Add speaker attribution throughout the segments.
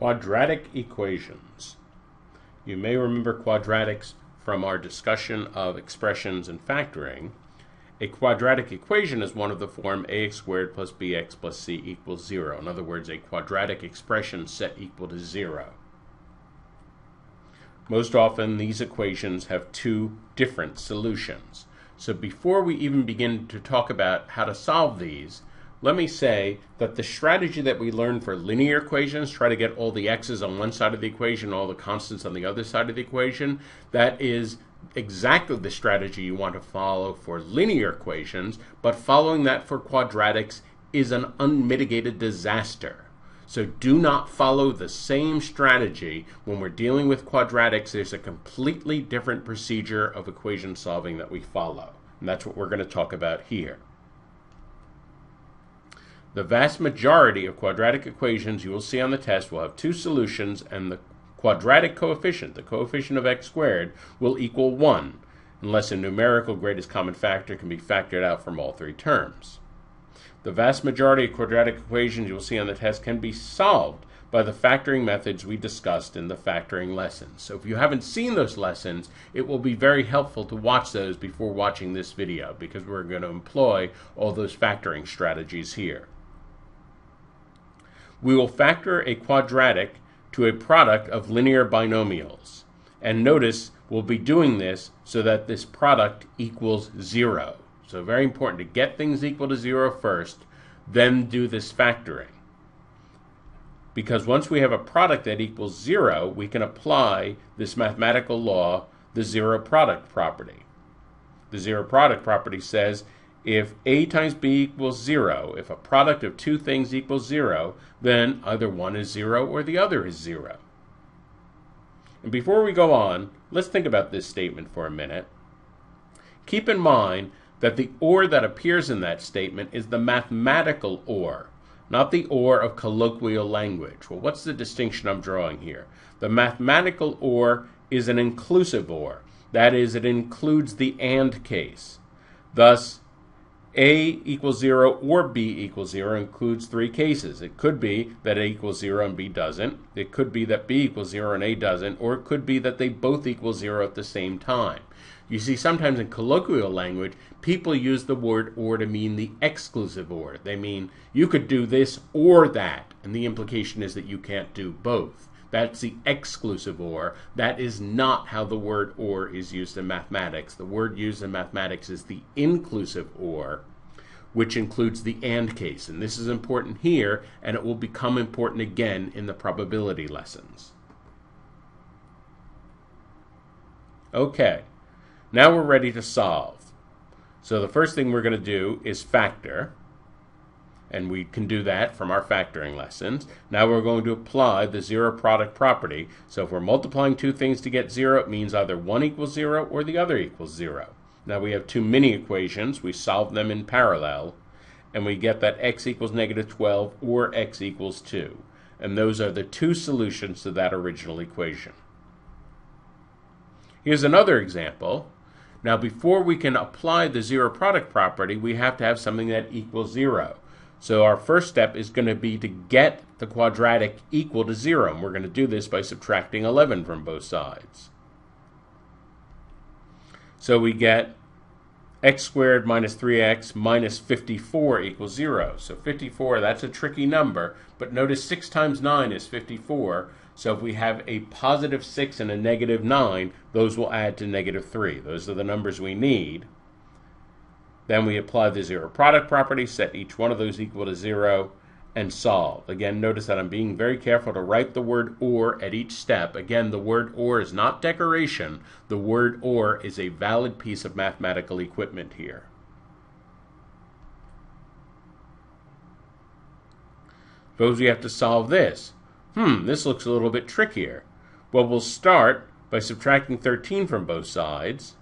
Speaker 1: Quadratic equations. You may remember quadratics from our discussion of expressions and factoring. A quadratic equation is one of the form ax squared plus bx plus c equals 0. In other words, a quadratic expression set equal to 0. Most often, these equations have two different solutions. So before we even begin to talk about how to solve these, let me say that the strategy that we learn for linear equations, try to get all the x's on one side of the equation, all the constants on the other side of the equation, that is exactly the strategy you want to follow for linear equations, but following that for quadratics is an unmitigated disaster. So do not follow the same strategy when we're dealing with quadratics. There's a completely different procedure of equation solving that we follow. And that's what we're going to talk about here. The vast majority of quadratic equations you will see on the test will have two solutions and the quadratic coefficient, the coefficient of x squared, will equal 1 unless a numerical greatest common factor can be factored out from all three terms. The vast majority of quadratic equations you will see on the test can be solved by the factoring methods we discussed in the factoring lessons. So if you haven't seen those lessons, it will be very helpful to watch those before watching this video because we're going to employ all those factoring strategies here we will factor a quadratic to a product of linear binomials. And notice we'll be doing this so that this product equals zero. So very important to get things equal to zero first, then do this factoring. Because once we have a product that equals zero, we can apply this mathematical law, the zero product property. The zero product property says if a times b equals 0, if a product of two things equals 0, then either one is 0 or the other is 0. And before we go on, let's think about this statement for a minute. Keep in mind that the or that appears in that statement is the mathematical or, not the or of colloquial language. Well, what's the distinction I'm drawing here? The mathematical or is an inclusive or. That is, it includes the and case. Thus, a equals 0 or B equals 0 includes three cases. It could be that A equals 0 and B doesn't. It could be that B equals 0 and A doesn't. Or it could be that they both equal 0 at the same time. You see, sometimes in colloquial language, people use the word or to mean the exclusive or. They mean you could do this or that. And the implication is that you can't do both. That's the exclusive or. That is not how the word or is used in mathematics. The word used in mathematics is the inclusive or, which includes the and case. And this is important here, and it will become important again in the probability lessons. Okay, now we're ready to solve. So the first thing we're going to do is factor and we can do that from our factoring lessons. Now we're going to apply the zero product property. So if we're multiplying two things to get zero, it means either one equals zero or the other equals zero. Now we have two mini equations. We solve them in parallel, and we get that x equals negative 12 or x equals 2. And those are the two solutions to that original equation. Here's another example. Now before we can apply the zero product property, we have to have something that equals 0. So our first step is going to be to get the quadratic equal to 0. And we're going to do this by subtracting 11 from both sides. So we get x squared minus 3x minus 54 equals 0. So 54, that's a tricky number, but notice 6 times 9 is 54. So if we have a positive 6 and a negative 9, those will add to negative 3. Those are the numbers we need. Then we apply the zero product property, set each one of those equal to zero, and solve. Again, notice that I'm being very careful to write the word or at each step. Again, the word or is not decoration. The word or is a valid piece of mathematical equipment here. Suppose we have to solve this. Hmm, this looks a little bit trickier. Well, we'll start by subtracting 13 from both sides.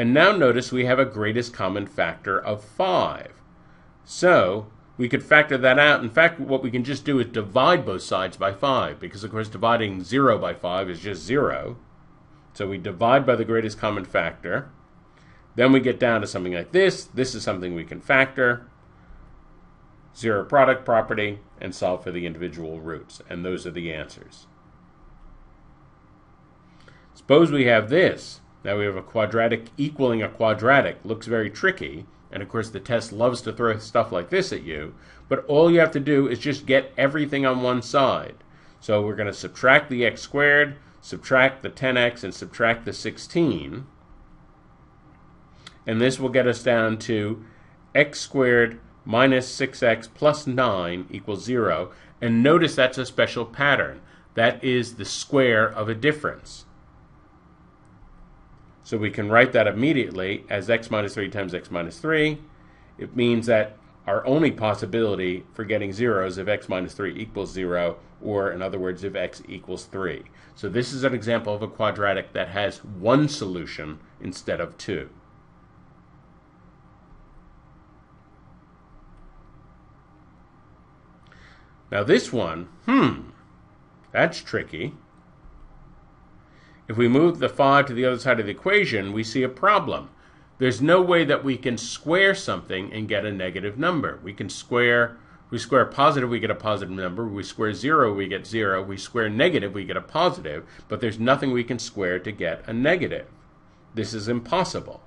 Speaker 1: And now notice we have a greatest common factor of 5. So we could factor that out. In fact, what we can just do is divide both sides by 5, because of course dividing 0 by 5 is just 0. So we divide by the greatest common factor. Then we get down to something like this. This is something we can factor. zero product property, and solve for the individual roots. And those are the answers. Suppose we have this. Now we have a quadratic equaling a quadratic. Looks very tricky. And of course, the test loves to throw stuff like this at you. But all you have to do is just get everything on one side. So we're going to subtract the x squared, subtract the 10x, and subtract the 16. And this will get us down to x squared minus 6x plus 9 equals 0. And notice that's a special pattern. That is the square of a difference. So we can write that immediately as x minus 3 times x minus 3. It means that our only possibility for getting 0 is if x minus 3 equals 0, or in other words, if x equals 3. So this is an example of a quadratic that has one solution instead of two. Now this one, hmm, that's tricky. If we move the 5 to the other side of the equation, we see a problem. There's no way that we can square something and get a negative number. We can square, we square positive, we get a positive number. We square 0, we get 0. We square negative, we get a positive. But there's nothing we can square to get a negative. This is impossible.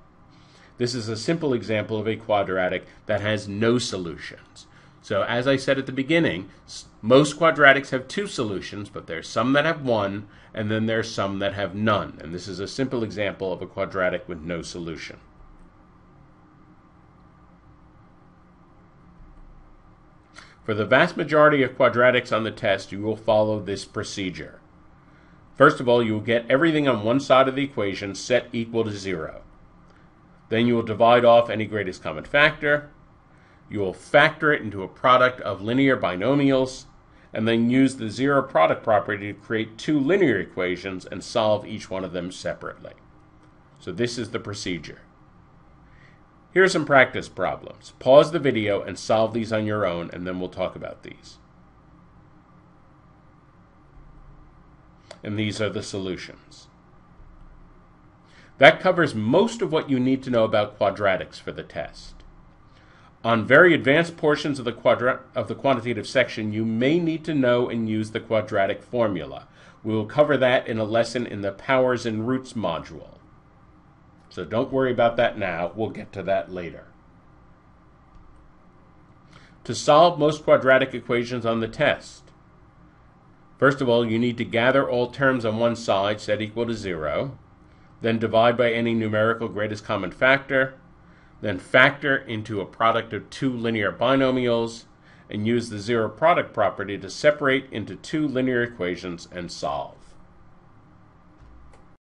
Speaker 1: This is a simple example of a quadratic that has no solutions. So as I said at the beginning, most quadratics have two solutions, but there's some that have one, and then there's some that have none. And this is a simple example of a quadratic with no solution. For the vast majority of quadratics on the test, you will follow this procedure. First of all, you will get everything on one side of the equation set equal to zero. Then you will divide off any greatest common factor, you will factor it into a product of linear binomials and then use the zero product property to create two linear equations and solve each one of them separately. So this is the procedure. Here are some practice problems. Pause the video and solve these on your own and then we'll talk about these. And these are the solutions. That covers most of what you need to know about quadratics for the test. On very advanced portions of the, quadra- of the quantitative section, you may need to know and use the quadratic formula. We will cover that in a lesson in the powers and roots module. So don't worry about that now. We'll get to that later. To solve most quadratic equations on the test, first of all, you need to gather all terms on one side set equal to 0, then divide by any numerical greatest common factor, then factor into a product of two linear binomials, and use the zero product property to separate into two linear equations and solve.